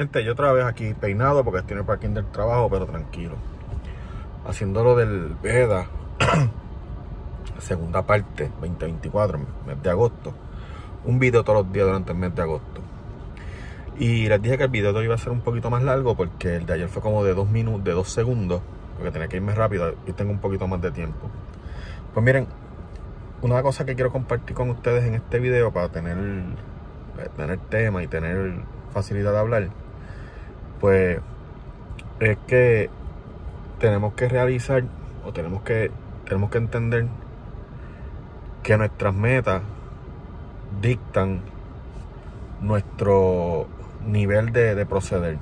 Gente, yo otra vez aquí peinado porque estoy en el parking del trabajo, pero tranquilo. Haciéndolo del Veda, segunda parte, 2024, mes de agosto. Un video todos los días durante el mes de agosto. Y les dije que el video de hoy iba a ser un poquito más largo porque el de ayer fue como de dos minutos, de dos segundos, porque tenía que irme rápido y tengo un poquito más de tiempo. Pues miren, una cosa que quiero compartir con ustedes en este video para tener, eh, tener tema y tener facilidad de hablar, pues es que tenemos que realizar o tenemos que, tenemos que entender que nuestras metas dictan nuestro nivel de, proceder.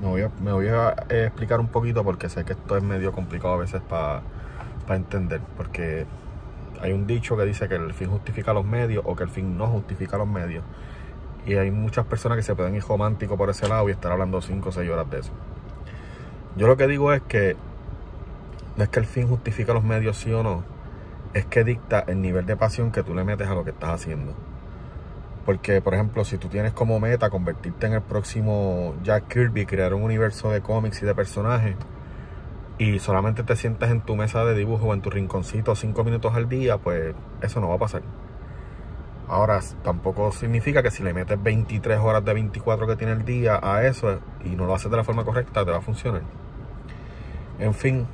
Me voy, a, me voy, a, explicar un poquito porque sé que esto es medio complicado a veces para entender. Porque hay un dicho que dice que el fin justifica los medios o que el fin no justifica los medios. Y hay muchas personas que se pueden ir románticos por ese lado y estar hablando 5 o 6 horas de eso. Yo lo que digo es que no es que el fin justifica los medios sí o no, es que dicta el nivel de pasión que tú le metes a lo que estás haciendo. Porque, por ejemplo, si tú tienes como meta convertirte en el próximo Jack Kirby, crear un universo de cómics y de personajes, y solamente te sientas en tu mesa de dibujo o en tu rinconcito cinco minutos al día, pues eso no va a pasar. Ahora, tampoco significa que si le metes 23 horas de 24 que tiene el día a eso y no lo haces de la forma correcta, te va a funcionar. En fin,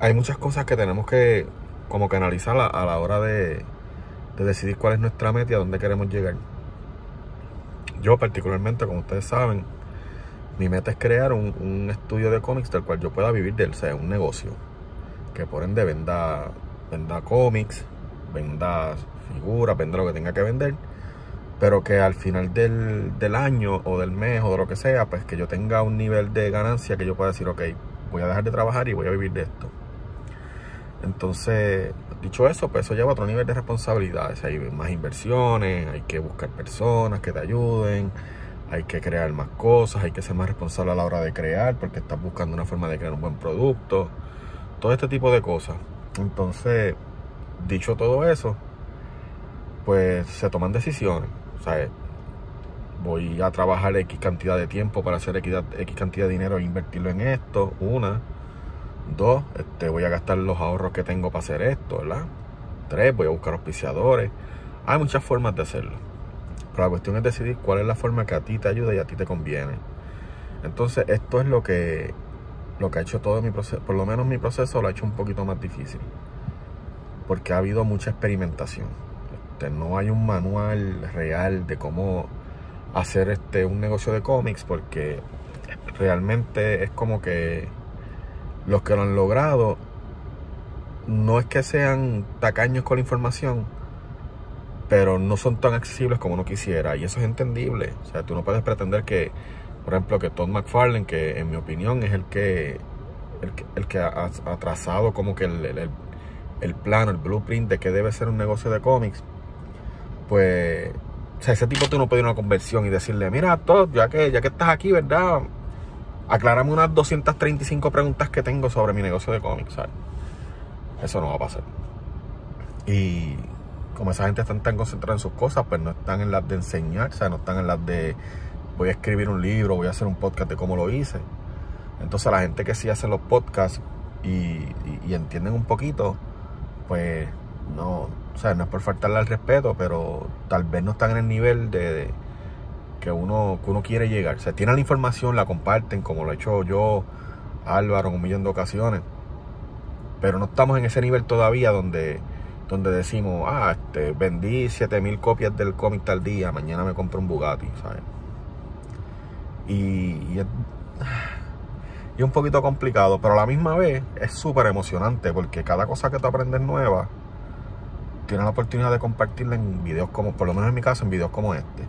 hay muchas cosas que tenemos que como que analizar a, la hora de, de decidir cuál es nuestra meta y a dónde queremos llegar. Yo particularmente, como ustedes saben, mi meta es crear un, estudio de cómics del cual yo pueda vivir de él, o sea, un negocio. Que por ende venda, venda cómics, venda figuras, venda lo que tenga que vender. Pero que al final del, del año o del mes o de lo que sea, pues que yo tenga un nivel de ganancia que yo pueda decir, ok, voy a dejar de trabajar y voy a vivir de esto. Entonces, dicho eso, pues eso lleva a otro nivel de responsabilidades. Hay más inversiones, hay que buscar personas que te ayuden hay que crear más cosas, hay que ser más responsable a la hora de crear porque estás buscando una forma de crear un buen producto, todo este tipo de cosas. Entonces, dicho todo eso, pues se toman decisiones. O sea, voy a trabajar X cantidad de tiempo para hacer X, cantidad de dinero e invertirlo en esto, una. Dos, este, voy a gastar los ahorros que tengo para hacer esto, ¿verdad? Tres, voy a buscar auspiciadores. Hay muchas formas de hacerlo. Pero la cuestión es decidir cuál es la forma que a ti te ayuda y a ti te conviene. Entonces, esto es lo que, lo que ha hecho todo mi proceso, por lo menos mi proceso lo ha hecho un poquito más difícil. Porque ha habido mucha experimentación. Este, no hay un manual real de cómo hacer este, un negocio de cómics porque realmente es como que los que lo han logrado no es que sean tacaños con la información, pero no son tan accesibles como uno quisiera y eso es entendible. O sea, tú no puedes pretender que, por ejemplo, que Todd McFarlane, que en mi opinión es el que, el que, ha, trazado como que el, el, el, plano, el blueprint de que debe ser un negocio de cómics, pues, o sea, ese tipo tú no puedes ir a una conversión y decirle, mira, Todd, ya que, ya que estás aquí, ¿verdad? Aclárame unas 235 preguntas que tengo sobre mi negocio de cómics, ¿sabes? Eso no va a pasar. Y como esa gente está tan concentrada en sus cosas, pues no están en las de enseñar, sea, no están en las de voy a escribir un libro, voy a hacer un podcast de cómo lo hice. Entonces la gente que sí hace los podcasts y, entienden un poquito, pues no, o sea, no es por faltarle al respeto, pero tal vez no están en el nivel de, que, uno, que uno quiere llegar. O sea, tienen la información, la comparten, como lo he hecho yo, Álvaro, un millón de ocasiones. Pero no estamos en ese nivel todavía donde donde decimos, ah, este, vendí 7000 copias del cómic tal día, mañana me compro un Bugatti, ¿sabes? Y, y, es, y, un poquito complicado, pero a la misma vez es súper emocionante porque cada cosa que tú aprendes nueva, tienes la oportunidad de compartirla en videos como, por lo menos en mi caso, en videos como este.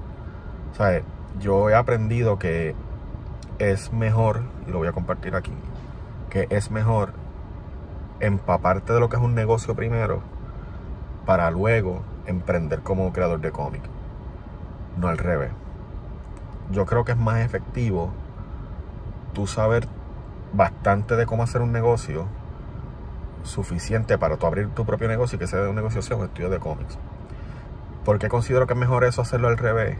¿Sabes? Yo he aprendido que es mejor, y lo voy a compartir aquí, que es mejor empaparte de lo que es un negocio primero para luego emprender como creador de cómic. No al revés. Yo creo que es más efectivo tú saber bastante de cómo hacer un negocio suficiente para tú abrir tu propio negocio y que sea un negocio sea un estudio de cómics. ¿Por qué considero que es mejor eso hacerlo al revés?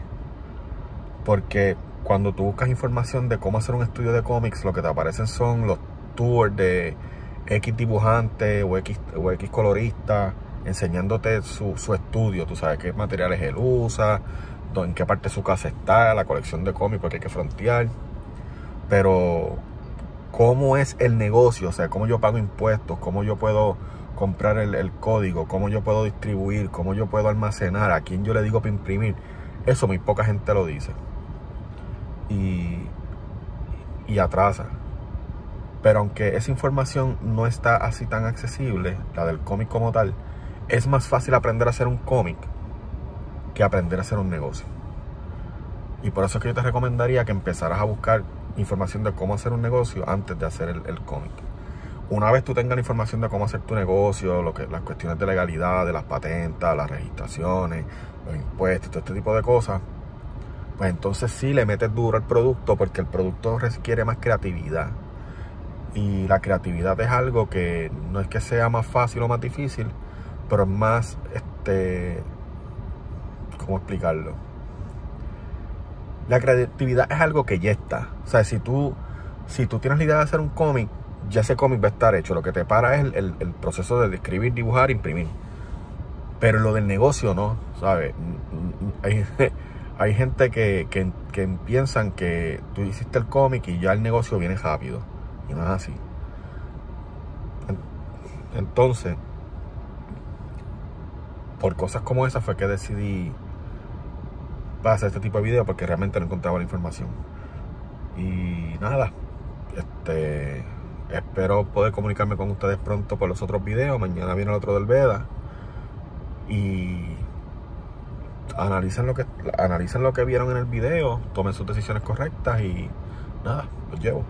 Porque cuando tú buscas información de cómo hacer un estudio de cómics, lo que te aparecen son los tours de X dibujante o X, o X colorista enseñándote su, su, estudio. Tú sabes qué materiales él usa, en qué parte de su casa está, la colección de cómics, porque hay que frontear. Pero, ¿cómo es el negocio? O sea, ¿cómo yo pago impuestos? ¿Cómo yo puedo comprar el, el código? ¿Cómo yo puedo distribuir? ¿Cómo yo puedo almacenar? ¿A quién yo le digo para imprimir? Eso muy poca gente lo dice y, y atrasa. Pero aunque esa información no está así tan accesible, la del cómic como tal, es más fácil aprender a hacer un cómic que aprender a hacer un negocio. Y por eso es que yo te recomendaría que empezaras a buscar información de cómo hacer un negocio antes de hacer el, cómic. Una vez tú tengas la información de cómo hacer tu negocio, lo que, las cuestiones de legalidad, de las patentes, las registraciones, los impuestos, todo este tipo de cosas, pues entonces sí le metes duro al producto porque el producto requiere más creatividad. Y la creatividad es algo que no es que sea más fácil o más difícil, pero es más, este, ¿cómo explicarlo? La creatividad es algo que ya está. O sea, si tú, si tú tienes la idea de hacer un cómic, ya ese cómic va a estar hecho. Lo que te para es el, el proceso de escribir, dibujar, imprimir. Pero lo del negocio no, ¿sabes? Hay, hay gente que, piensan que tú hiciste el cómic y ya el negocio viene rápido. Y no es así. Entonces, por cosas como esas fue que decidí hacer este tipo de video porque realmente no encontraba la información. Y nada, este espero poder comunicarme con ustedes pronto por los otros videos. Mañana viene el otro del Veda. Y analicen lo que analicen lo que vieron en el video, tomen sus decisiones correctas y nada, los llevo.